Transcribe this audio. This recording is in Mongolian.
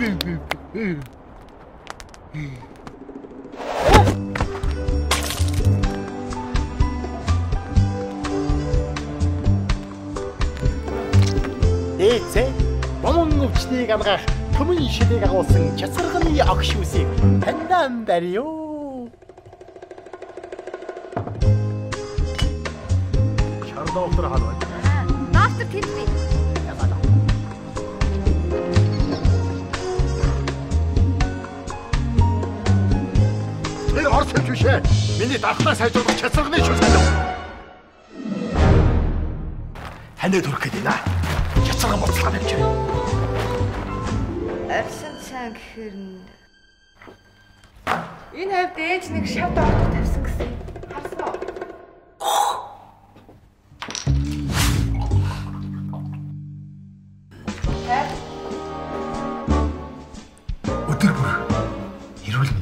Ээцээ момон өвчнийг амгаах төмөн шидэг агуулсан чацарганы огш үсийг таньдан барио. Шар доктор хаалаа. Доктор тэнд бий. Тэр орц хэмж бишээ. Миний дархлаа сайжруулах чадсарганы шүл салив. Ханад төрөх гээд байна. Чадсарган боцлоо тавьж байна. Арсан цаан гэхээр энэ хавьд ээж нэг шавд ордог тавьсан гэсэн. Харсан уу? Өдөр бүр эрүүл